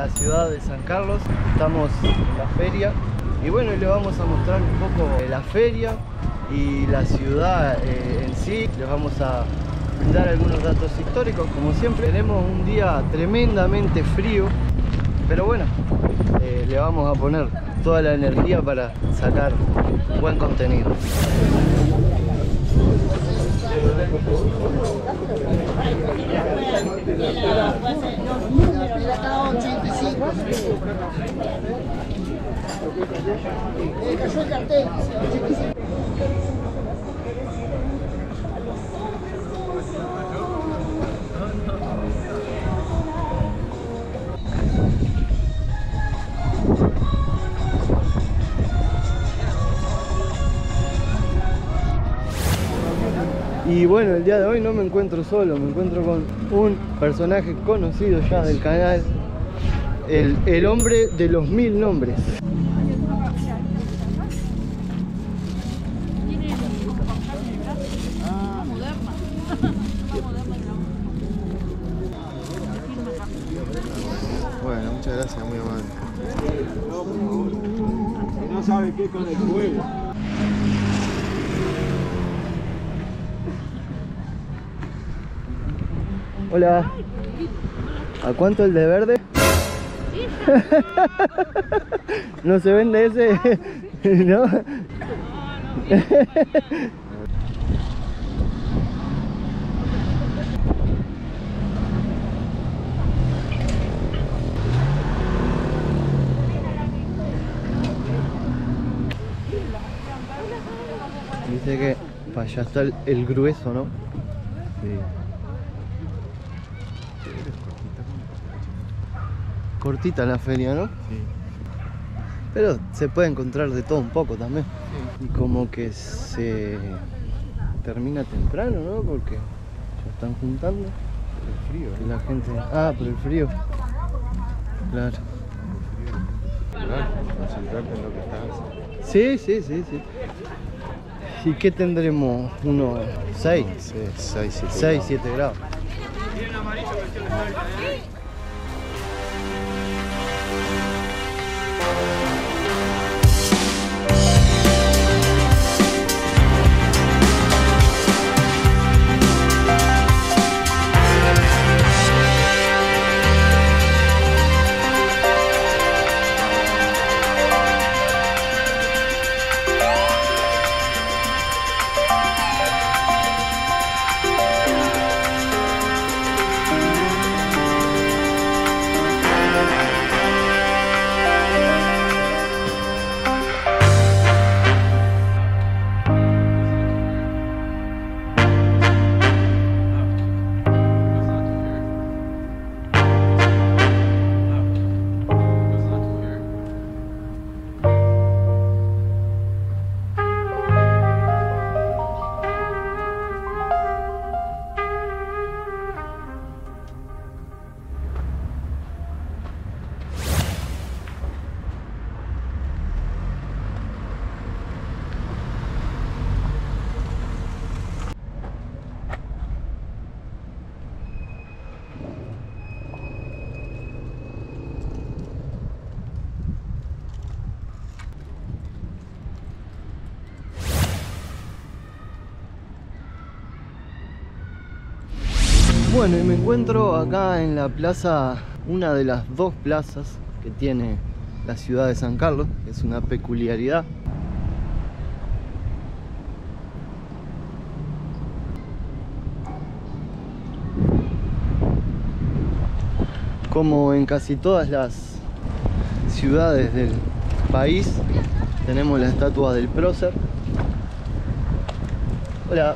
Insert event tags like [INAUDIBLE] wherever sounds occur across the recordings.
la ciudad de San Carlos, estamos en la feria y bueno, le vamos a mostrar un poco la feria y la ciudad eh, en sí. Les vamos a dar algunos datos históricos, como siempre. Tenemos un día tremendamente frío, pero bueno, eh, le vamos a poner toda la energía para sacar buen contenido. Y bueno, el día de hoy no me encuentro solo, me encuentro con un personaje conocido ya del canal, el, el hombre de los mil nombres. Bueno, muchas gracias, muy amable. No sabe qué con el juego. Hola. ¿A cuánto el de verde? [LAUGHS] ¿No se vende ese? [LAUGHS] ¿No? Dice que para allá está el, el grueso, ¿no? Sí. Cortita la feria, ¿no? Sí. Pero se puede encontrar de todo un poco también. Y como que se termina temprano, ¿no? Porque ya están juntando. El frío, Y la gente. Ah, por el frío. Claro. Concentrarte en lo que estás. Sí, sí, sí, sí. ¿Y qué tendremos? Unos 6, 6, 7 6, 7 grados. Me encuentro acá en la plaza, una de las dos plazas que tiene la ciudad de San Carlos, que es una peculiaridad. Como en casi todas las ciudades del país, tenemos la estatua del prócer. Hola.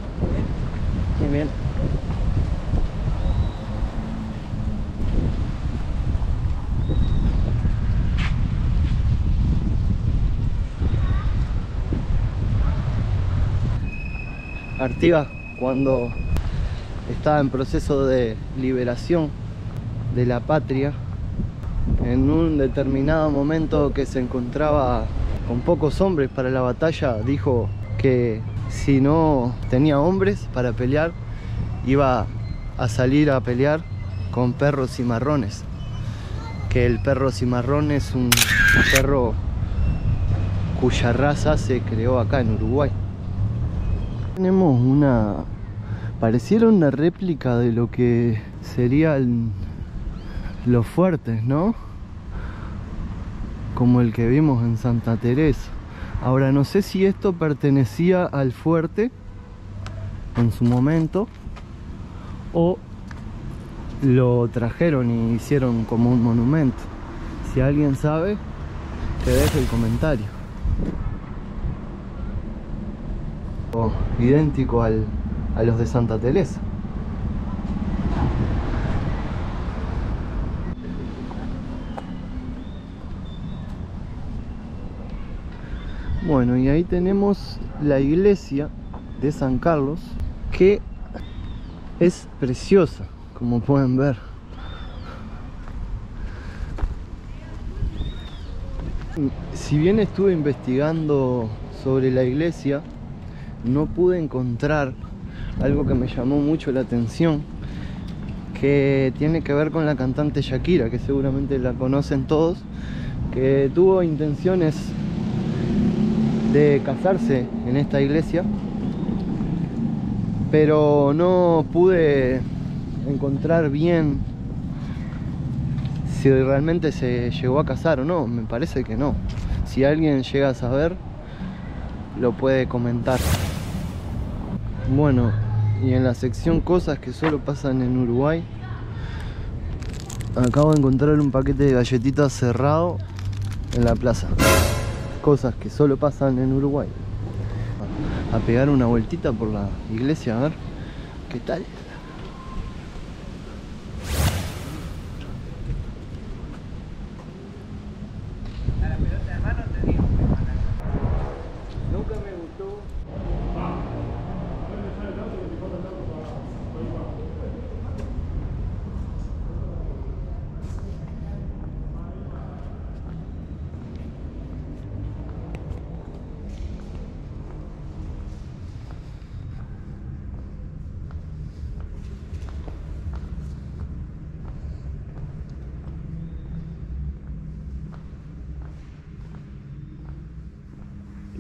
Bien, bien. Artigas cuando estaba en proceso de liberación de la patria, en un determinado momento que se encontraba con pocos hombres para la batalla, dijo que si no tenía hombres para pelear, iba a salir a pelear con perros cimarrones. Que el perro cimarrón es un perro cuya raza se creó acá en Uruguay. Tenemos una... Pareciera una réplica de lo que serían los fuertes, ¿no? Como el que vimos en Santa Teresa. Ahora no sé si esto pertenecía al fuerte en su momento o lo trajeron y hicieron como un monumento. Si alguien sabe, que deje el comentario. O idéntico al, a los de Santa Teresa. Bueno, y ahí tenemos la iglesia de San Carlos, que es preciosa, como pueden ver. Si bien estuve investigando sobre la iglesia, no pude encontrar algo que me llamó mucho la atención, que tiene que ver con la cantante Shakira, que seguramente la conocen todos, que tuvo intenciones de casarse en esta iglesia, pero no pude encontrar bien si realmente se llegó a casar o no. Me parece que no. Si alguien llega a saber, lo puede comentar. Bueno, y en la sección cosas que solo pasan en Uruguay, acabo de encontrar un paquete de galletitas cerrado en la plaza cosas que solo pasan en Uruguay. A pegar una vueltita por la iglesia a ver qué tal. Nunca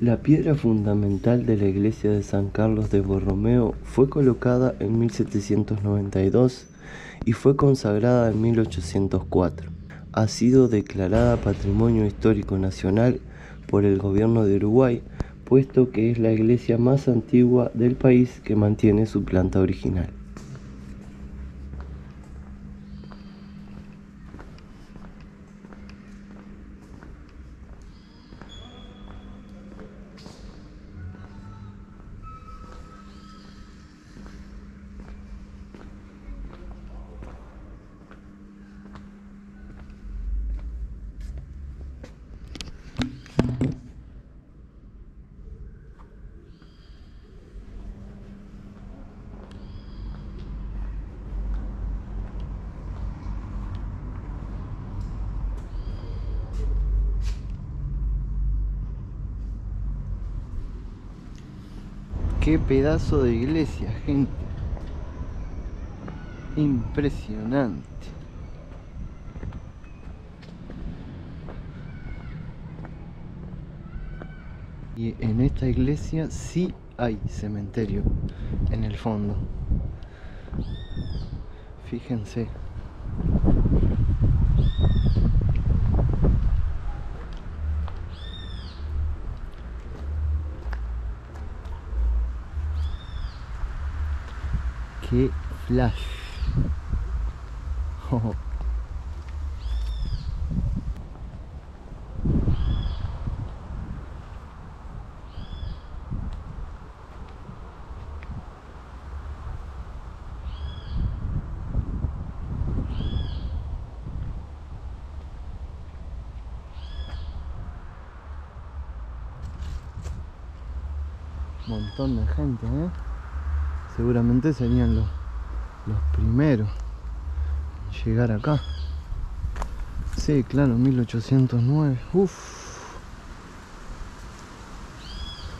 La piedra fundamental de la iglesia de San Carlos de Borromeo fue colocada en 1792 y fue consagrada en 1804. Ha sido declarada Patrimonio Histórico Nacional por el gobierno de Uruguay, puesto que es la iglesia más antigua del país que mantiene su planta original. Qué pedazo de iglesia, gente. Impresionante. Y en esta iglesia sí hay cementerio en el fondo. Fíjense. Qué flash. [LAUGHS] Oh. Montón de gente, ¿eh? Seguramente serían los, los primeros llegar acá. Sí, claro, 1809. Uff.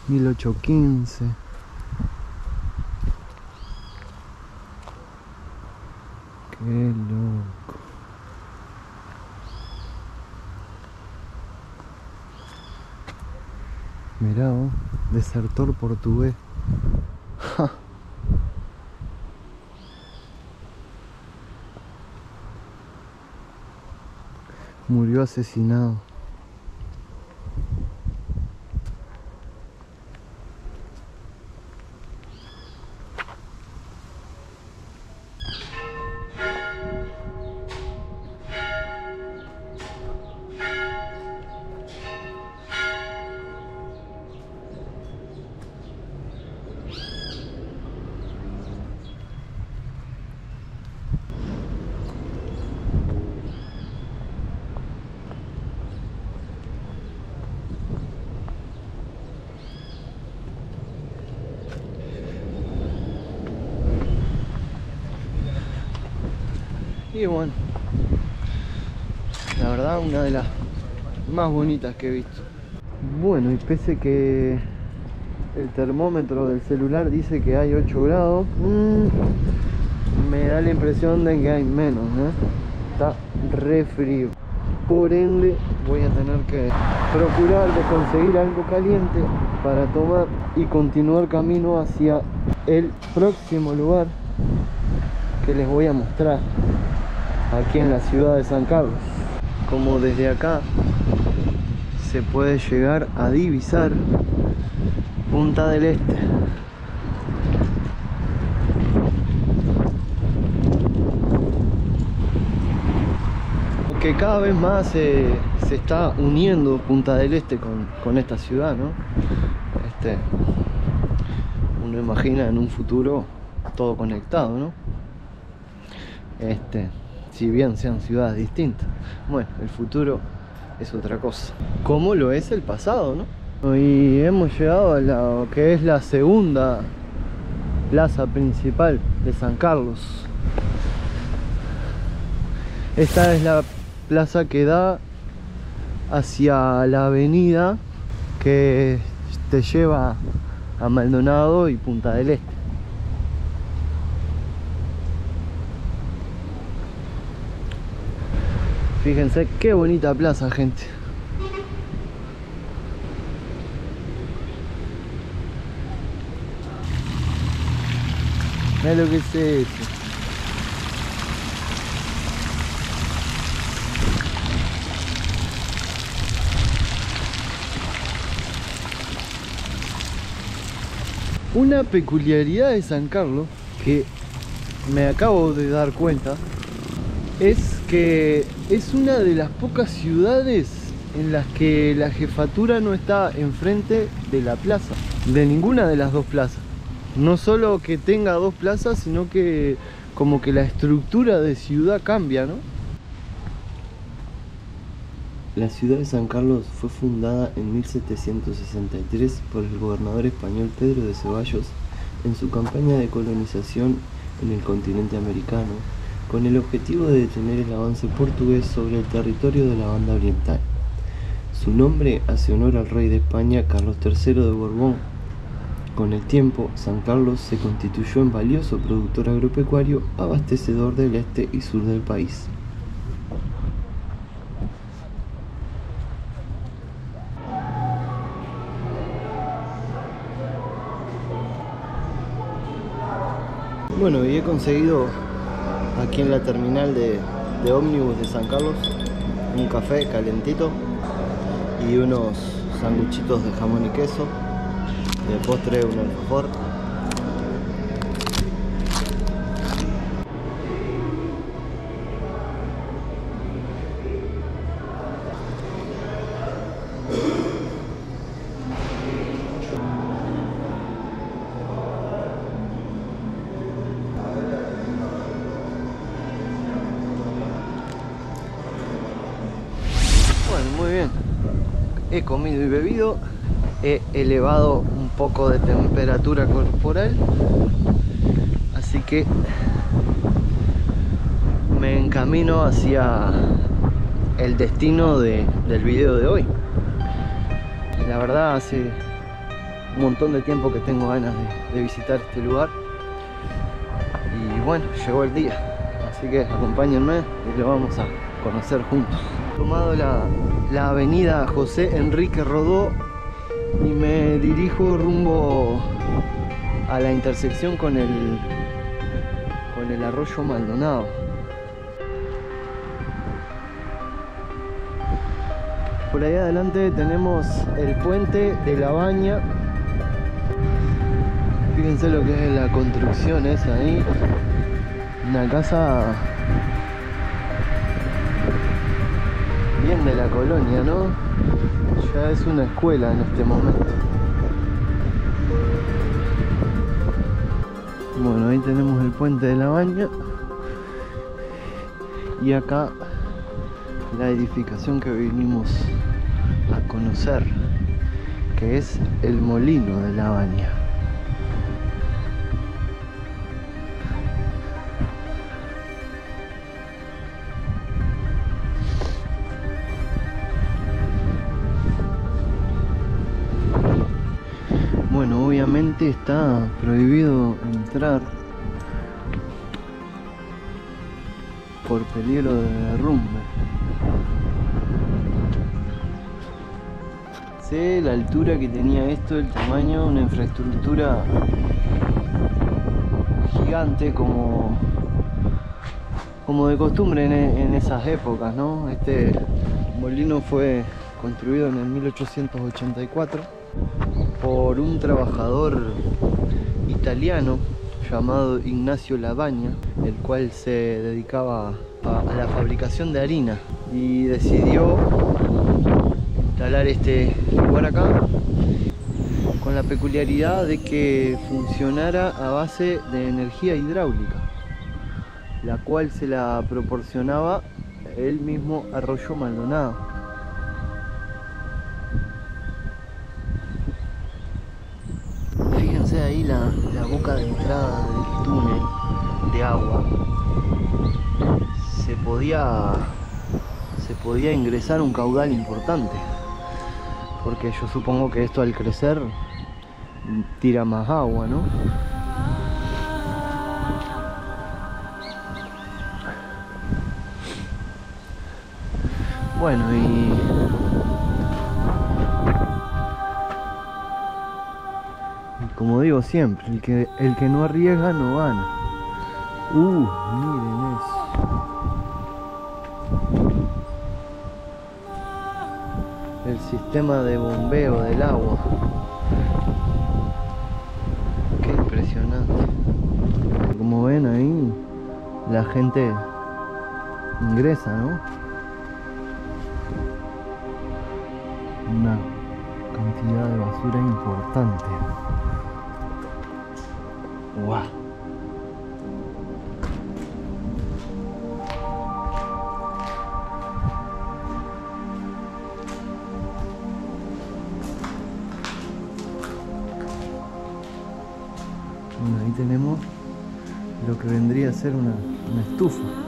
1815. Qué loco. Mirá vos, desertor portugués. Murió asesinado. Y bueno, la verdad una de las más bonitas que he visto. Bueno, y pese que el termómetro del celular dice que hay 8 grados, mm, me da la impresión de que hay menos, ¿eh? Está re frío. Por ende, voy a tener que procurar de conseguir algo caliente para tomar y continuar camino hacia el próximo lugar que les voy a mostrar aquí en la ciudad de San Carlos. Como desde acá se puede llegar a divisar Punta del Este. Que cada vez más se, está uniendo Punta del Este con, con esta ciudad, ¿no? Este, uno imagina en un futuro todo conectado, ¿no? Este, si bien sean ciudades distintas. Bueno, el futuro es otra cosa. Como lo es el pasado, ¿no? Y hemos llegado a lo que es la segunda plaza principal de San Carlos. Esta es la plaza que da hacia la avenida que te lleva a Maldonado y Punta del Este. Fíjense qué bonita plaza, gente. Mira lo que es eso. Una peculiaridad de San Carlos que me acabo de dar cuenta es que es una de las pocas ciudades en las que la jefatura no está enfrente de la plaza, de ninguna de las dos plazas. No solo que tenga dos plazas, sino que como que la estructura de ciudad cambia, ¿no? La ciudad de San Carlos fue fundada en 1763 por el gobernador español Pedro de Ceballos en su campaña de colonización en el continente americano con el objetivo de detener el avance portugués sobre el territorio de la banda oriental. Su nombre hace honor al rey de España Carlos III de Borbón. Con el tiempo, San Carlos se constituyó en valioso productor agropecuario abastecedor del este y sur del país. Bueno, y he conseguido aquí en la terminal de, ómnibus de San Carlos un café calentito y unos sanguchitos de jamón y queso de postre un alfajor He elevado un poco de temperatura corporal. Así que me encamino hacia el destino de- del video de hoy. La verdad hace un montón de tiempo que tengo ganas de, visitar este lugar. Y bueno, llegó el día. Así que acompáñenme y lo vamos a conocer juntos. Tomado la, la avenida José Enrique Rodó y me dirijo rumbo a la intersección con el, con el arroyo Maldonado. Por ahí adelante tenemos el puente de la Baña. Fíjense lo que es la construcción esa ahí. Una casa bien de la colonia, ¿no? Ya es una escuela en este momento. Bueno, ahí tenemos el puente de la baña. Y acá la edificación que vinimos a conocer, que es el molino de la baña. Está prohibido entrar por peligro de derrumbe. Sé la altura que tenía esto, el tamaño, una infraestructura gigante como, como de costumbre en, en esas épocas, ¿no? Este molino fue construido en el 1884 por un trabajador italiano llamado Ignacio Lavagna, el cual se dedicaba a, la fabricación de harina y decidió instalar este lugar acá con la peculiaridad de que funcionara a base de energía hidráulica, la cual se la proporcionaba el mismo arroyo Maldonado. Boca de entrada del túnel de agua. Se podía, se podía ingresar un caudal importante porque yo supongo que esto al crecer tira más agua, ¿no? Bueno, y... como digo siempre, el que, el que no arriesga no gana. Uh, miren eso. el sistema de bombeo del agua. Qué impresionante. Como ven ahí, la gente ingresa, ¿no? Una cantidad de basura importante. ¡Wow! Bueno, ahí tenemos lo que vendría a ser una, una estufa.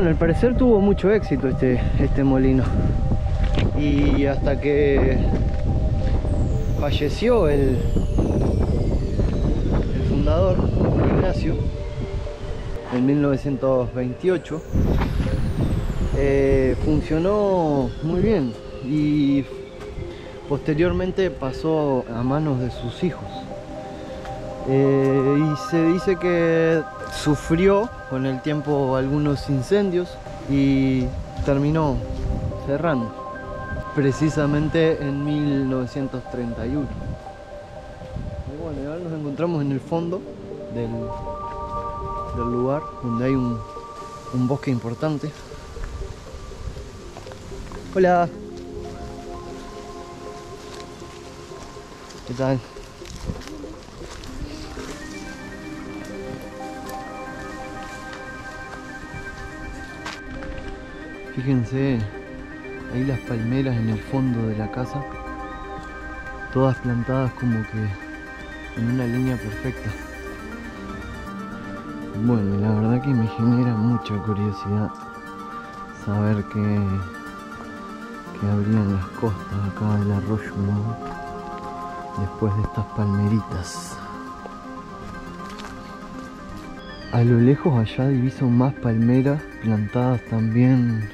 Bueno, al parecer tuvo mucho éxito este, este molino. Y hasta que falleció el, el fundador, Ignacio, en 1928, eh, funcionó muy bien y posteriormente pasó a manos de sus hijos. Eh, y se dice que sufrió con el tiempo algunos incendios y terminó cerrando, precisamente en 1931. Y bueno, y ahora nos encontramos en el fondo del, lugar donde hay un bosque importante. Hola. ¿Qué tal? Fíjense ahí las palmeras en el fondo de la casa, todas plantadas como que en una línea perfecta. Bueno, la verdad que me genera mucha curiosidad saber qué, qué habrían las costas acá del arroyo, ¿no? Después de estas palmeritas. A lo lejos allá diviso más palmeras plantadas también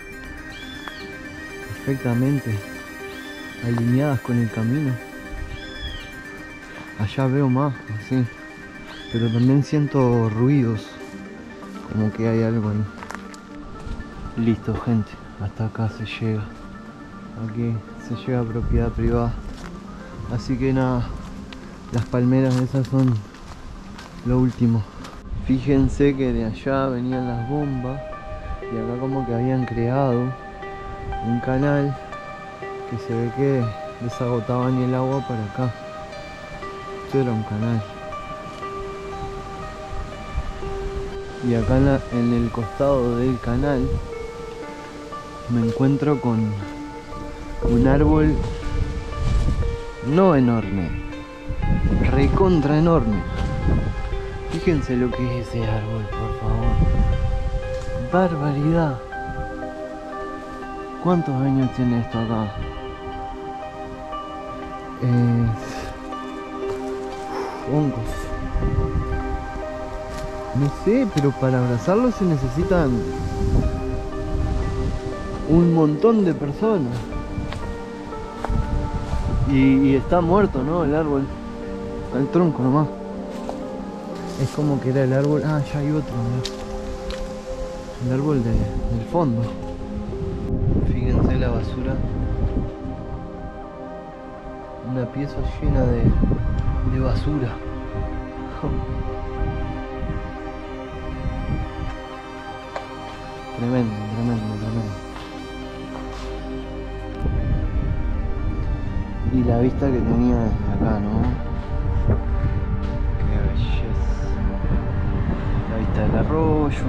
perfectamente alineadas con el camino. Allá veo más, así. Pero también siento ruidos. Como que hay algo ahí. Listo, gente. Hasta acá se llega. Aquí se llega a propiedad privada. Así que nada. Las palmeras esas son lo último. Fíjense que de allá venían las bombas. Y acá como que habían creado un canal que se ve que desagotaban el agua para acá. Esto era un canal. Y acá en, en el costado del canal me encuentro con un árbol no enorme, recontra enorme. Fíjense lo que es ese árbol, por favor. Barbaridad. ¿Cuántos años tiene esto acá? Eh, hongos. No sé, pero para abrazarlo se necesitan un montón de personas. Y, está muerto, ¿no? El árbol. El tronco nomás. Es como que era el árbol. Ah, ya hay otro. El árbol de- del fondo. Pieza llena de, de basura. Tremendo, tremendo, tremendo. Y la vista que tenía desde acá, ¿no? Qué belleza. La vista del arroyo.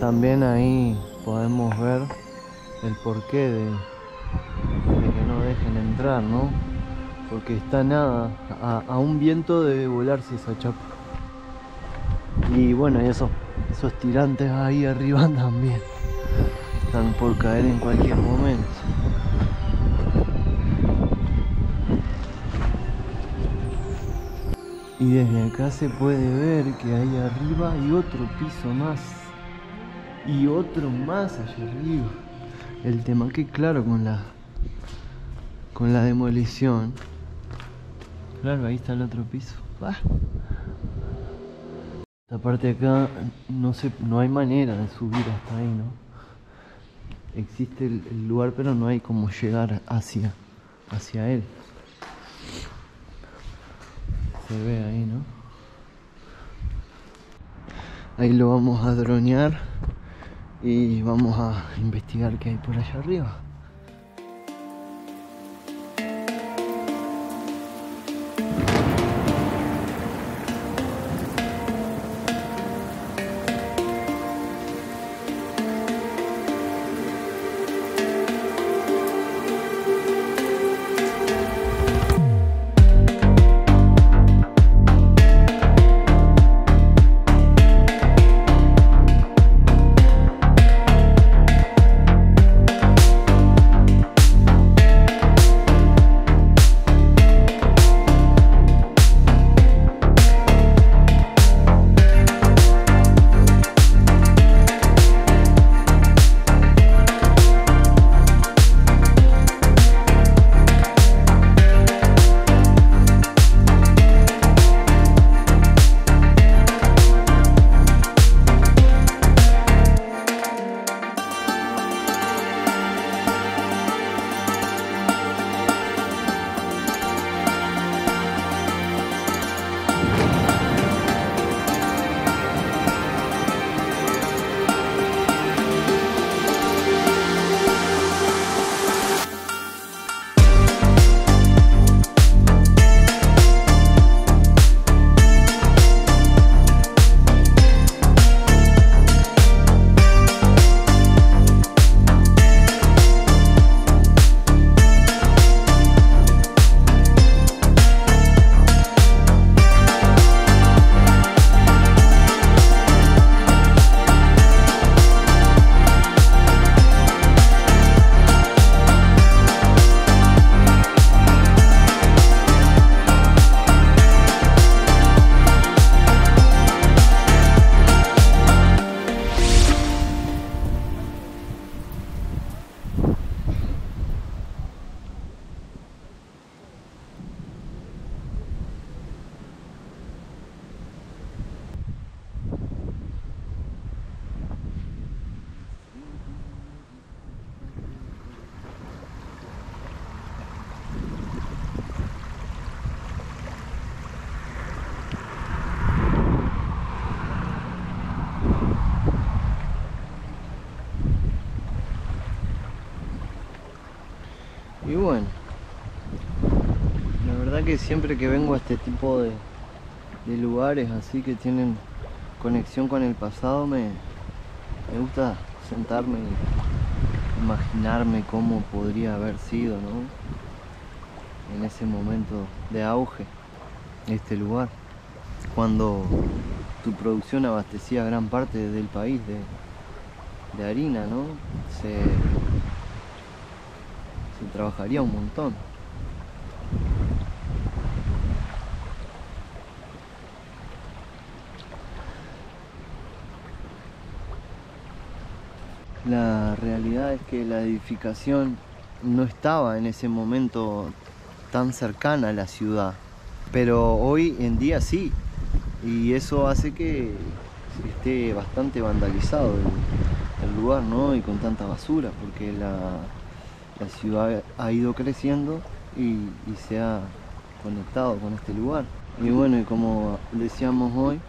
También ahí podemos ver el porqué de, que no dejen entrar, ¿no? Porque está nada, a, un viento de volarse esa chapa. Y bueno, y esos, esos tirantes ahí arriba [LAUGHS] también están por caer en cualquier momento. Y desde acá se puede ver que ahí arriba hay otro piso más. Y otro más allá arriba. El tema que claro con la con la demolición. Claro, ahí está el otro piso. Ah. Esta parte de acá no sé, no hay manera de subir hasta ahí, ¿no? Existe el, lugar, pero no hay como llegar hacia hacia él. Se ve ahí, ¿no? Ahí lo vamos a dronear y vamos a investigar qué hay por allá arriba. Que siempre que vengo a este tipo de, de lugares así que tienen conexión con el pasado me, me gusta sentarme y imaginarme cómo podría haber sido, ¿no? En ese momento de auge, este lugar, cuando tu producción abastecía gran parte del país de, de harina, ¿no? Se, se trabajaría un montón. La realidad es que la edificación no estaba en ese momento tan cercana a la ciudad, pero hoy en día sí, y eso hace que esté bastante vandalizado el, lugar, ¿no? Y con tanta basura, porque la, la ciudad ha ido creciendo y, y se ha conectado con este lugar. Y bueno, y como decíamos hoy,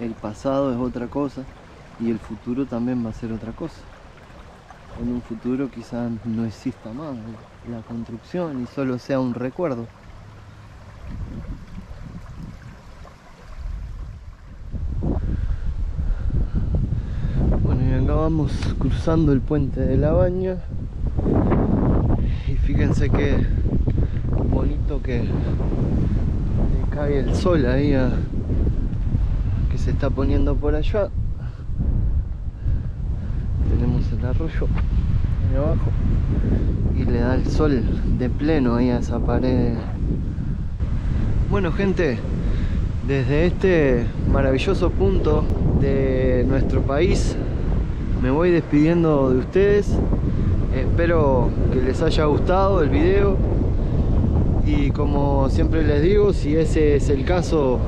el pasado es otra cosa y el futuro también va a ser otra cosa. En un futuro quizás no exista más la construcción y solo sea un recuerdo. Bueno, y acá vamos cruzando el puente de la baña. Y fíjense qué bonito que cae el sol ahí a- que se está poniendo por allá. Tenemos el arroyo ahí abajo y le da el sol de pleno ahí a esa pared. Bueno gente, desde este maravilloso punto de nuestro país me voy despidiendo de ustedes. Espero que les haya gustado el video y como siempre les digo, si ese es el caso,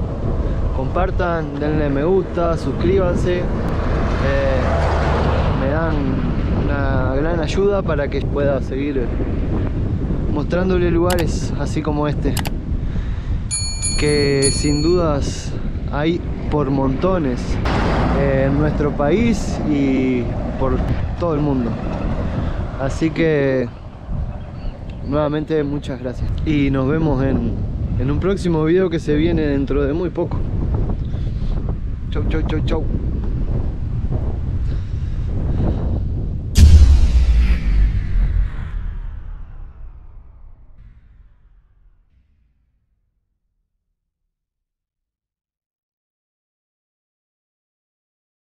compartan, denle me gusta, suscríbanse. Eh, me dan una gran ayuda para que pueda seguir mostrándole lugares así como este que sin dudas hay por montones en nuestro país y por todo el mundo. Así que nuevamente muchas gracias. Y nos vemos en, en un próximo video que se viene dentro de muy poco. Chau chau chau chau